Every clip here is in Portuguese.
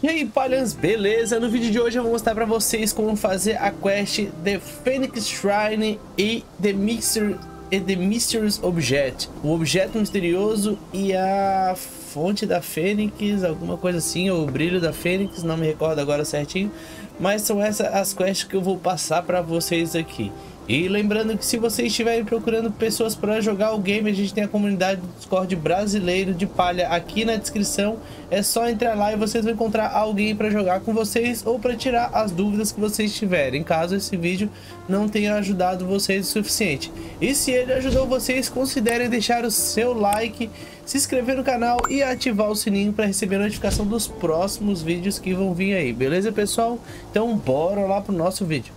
E aí, palhas, beleza? No vídeo de hoje eu vou mostrar pra vocês como fazer a quest The Phoenix Shrine e The Mixer e The Mysterious Object. O objeto misterioso e a fonte da Fênix, alguma coisa assim, ou o brilho da Fênix, não me recordo agora certinho. Mas são essas as quests que eu vou passar pra vocês aqui. E lembrando que se vocês estiverem procurando pessoas para jogar o game, a gente tem a comunidade do Discord brasileiro de palha aqui na descrição. É só entrar lá e vocês vão encontrar alguém para jogar com vocês ou para tirar as dúvidas que vocês tiverem, caso esse vídeo não tenha ajudado vocês o suficiente. E se ele ajudou vocês, considerem deixar o seu like, se inscrever no canal e ativar o sininho para receber a notificação dos próximos vídeos que vão vir aí, beleza pessoal? Então bora lá pro nosso vídeo.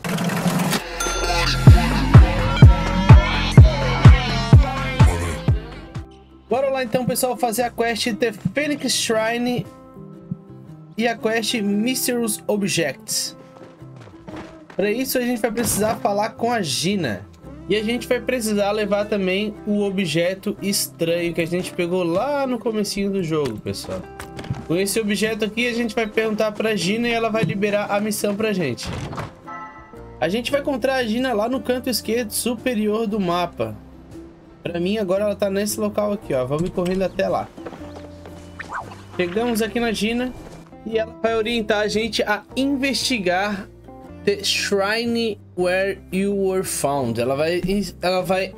Lá então, pessoal, fazer a quest The Phoenix Shrine e a quest Mysterious Objects. Para isso, a gente vai precisar falar com a Gina. E a gente vai precisar levar também o objeto estranho que a gente pegou lá no comecinho do jogo, pessoal. Com esse objeto aqui, a gente vai perguntar para a Gina e ela vai liberar a missão para a gente. A gente vai encontrar a Gina lá no canto esquerdo superior do mapa. Pra mim, agora ela tá nesse local aqui, ó. Vamos correndo até lá. Chegamos aqui na Gina e ela vai orientar a gente a investigar the shrine where you were found. Ela vai, ela vai,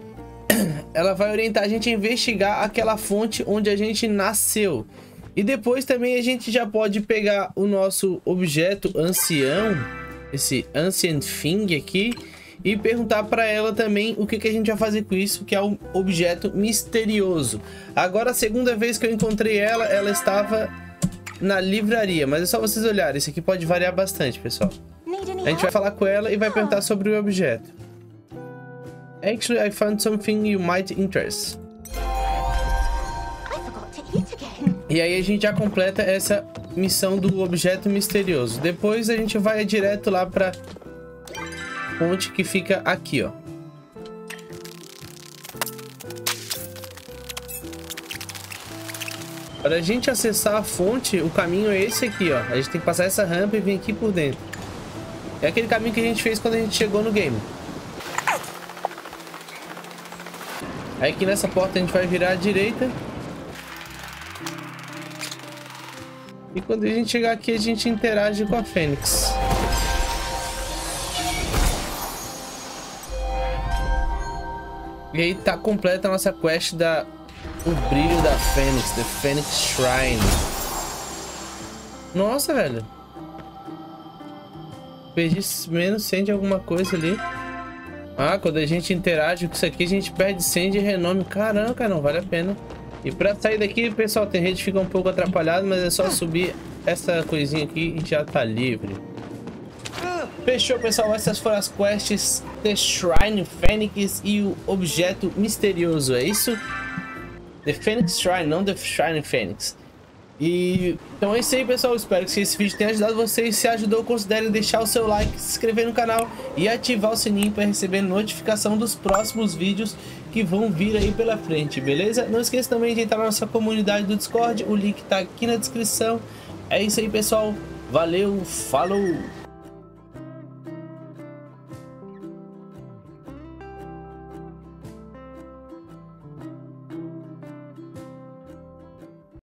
ela vai orientar a gente a investigar aquela fonte onde a gente nasceu. E depois também a gente já pode pegar o nosso objeto ancião, esse ancient thing aqui, e perguntar para ela também o que, que a gente vai fazer com isso, que é um objeto misterioso. Agora, a segunda vez que eu encontrei ela, ela estava na livraria, mas é só vocês olharem, isso aqui pode variar bastante, pessoal. A gente vai falar com ela e vai perguntar sobre o objeto. Actually, I found something you might interest. E aí a gente já completa essa missão do objeto misterioso. Depois a gente vai direto lá para fonte que fica aqui, ó. Para a gente acessar a fonte, o caminho é esse aqui, ó. A gente tem que passar essa rampa e vir aqui por dentro. É aquele caminho que a gente fez quando a gente chegou no game. Aí aqui nessa porta a gente vai virar à direita. E quando a gente chegar aqui, a gente interage com a Fênix. E aí tá completa a nossa quest da O Brilho da Fênix, The Phoenix Shrine. Nossa, velho. Perdi menos 100 de alguma coisa ali. Ah, quando a gente interage com isso aqui, a gente perde 100 de renome. Caramba, não vale a pena. E pra sair daqui, pessoal, tem rede fica um pouco atrapalhado, mas é só subir essa coisinha aqui e já tá livre. Fechou, pessoal. Essas foram as quests The Shrine Phoenix e o objeto misterioso, é isso? The Phoenix Shrine, não The Shrine Phoenix. E então é isso aí, pessoal. Espero que esse vídeo tenha ajudado vocês. Se ajudou, considere deixar o seu like, se inscrever no canal e ativar o sininho para receber notificação dos próximos vídeos que vão vir aí pela frente, beleza? Não esqueça também de entrar na nossa comunidade do Discord. O link tá aqui na descrição. É isso aí, pessoal. Valeu, falou!